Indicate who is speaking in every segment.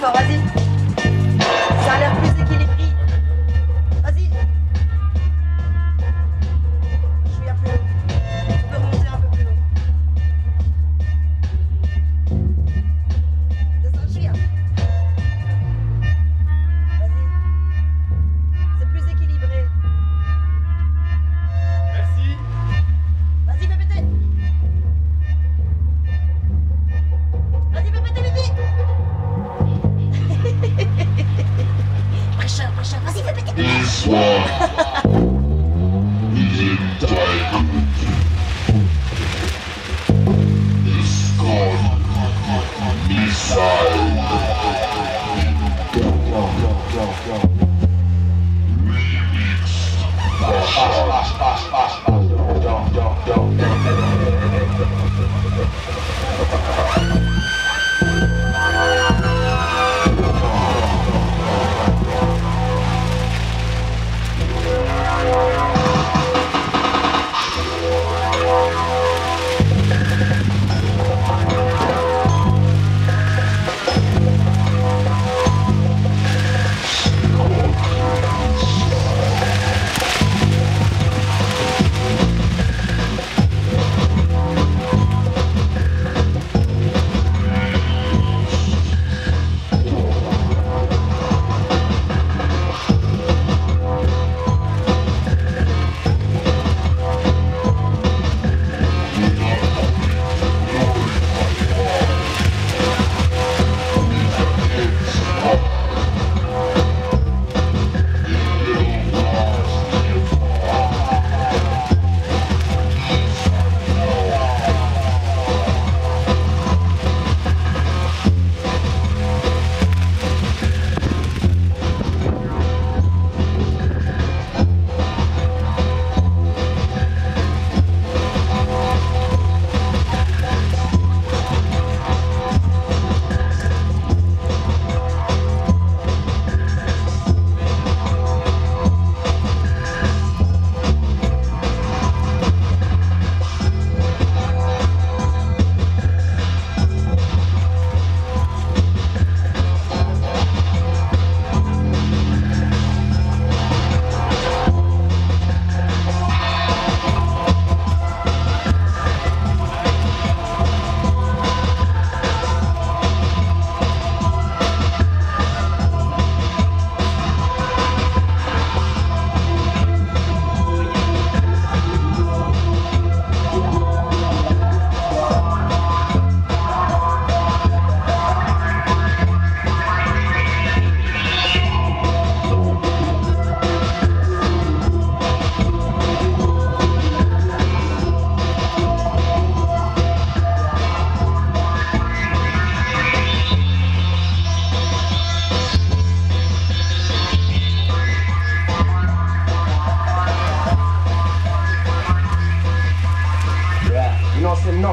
Speaker 1: fort, vas-y.
Speaker 2: slaughter.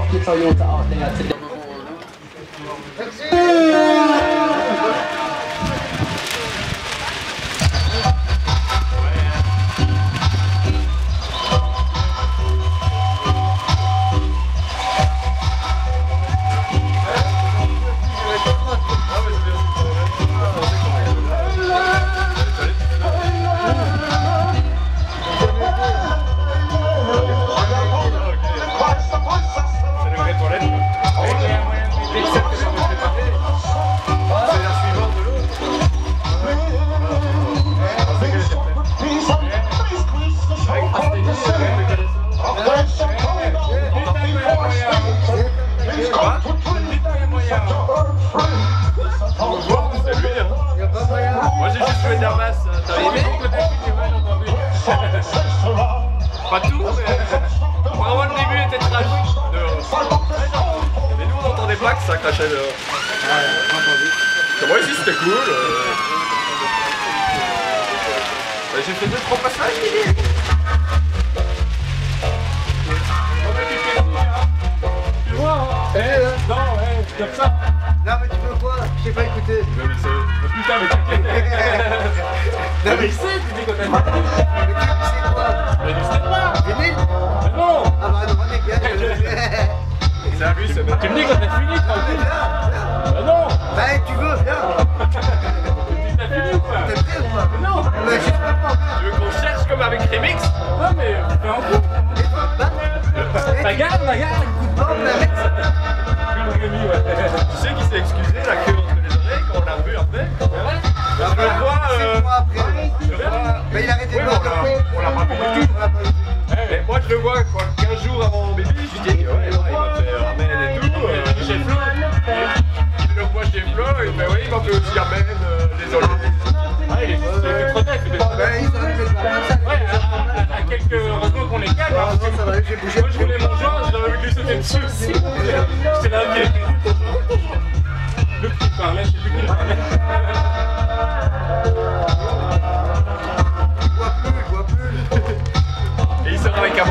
Speaker 2: of your Toyota out there today.
Speaker 3: Ça crachait dehors. Moi ici c'était cool. euh. Bah, J'ai fait deux trois passages.
Speaker 4: Eh, non, eh, comme ça.
Speaker 5: Non mais tu veux quoi? Je sais pas.
Speaker 3: Mais c'est- oh, putain, mais t'inquiète.
Speaker 5: Non mais
Speaker 3: tu dis qu'on a
Speaker 5: tu sais quoi?
Speaker 3: Pas. Tu me dis quand t'as fini, tranquille. Bah non
Speaker 5: Bah, tu veux, viens.
Speaker 3: Tu me dis t'as fini ou quoi
Speaker 5: T'es prêt ou pas
Speaker 3: Non
Speaker 5: Bah, je sais pas pas.
Speaker 2: Tu veux qu'on cherche comme avec Remix
Speaker 3: Non mais fais un coup
Speaker 5: bah,
Speaker 3: Bagarre, bagarre
Speaker 5: bon, bah, mec,
Speaker 3: Une Rémi, ouais.
Speaker 2: Tu sais qui s'est excusé la queue entre les oreilles quand on l'a vu après
Speaker 3: vrai
Speaker 2: Je le vois. euh, je le vois-
Speaker 5: Bah, il a arrêté de
Speaker 2: mais on l'a pas vu du tout.
Speaker 5: ça va, j'ai
Speaker 2: bougé. Moi, je voulais manger, j'avais envie de lui
Speaker 3: sauter
Speaker 2: dessus
Speaker 3: aussi. J'étais là,
Speaker 2: bien. Le petit parlait, je sais plus qui
Speaker 3: parlait. Il boit plus, il boit plus.
Speaker 5: Et il
Speaker 3: sort avec un